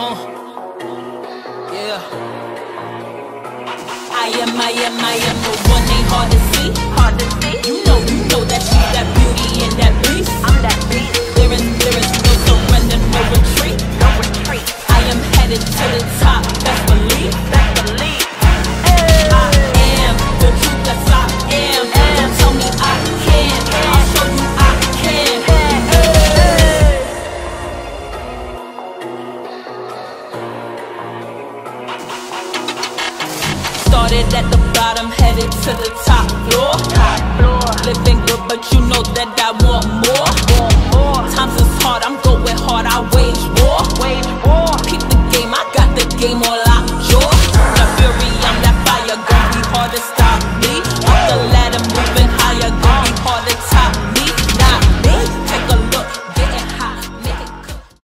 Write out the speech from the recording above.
Uh, yeah. I am, I am, I am the one Started at the bottom, headed to the top floor. Top floor. Living good, but you know that I want more. Want more. Times is hard, I'm going hard, I wage war. Wage war. Keep the game, I got the game all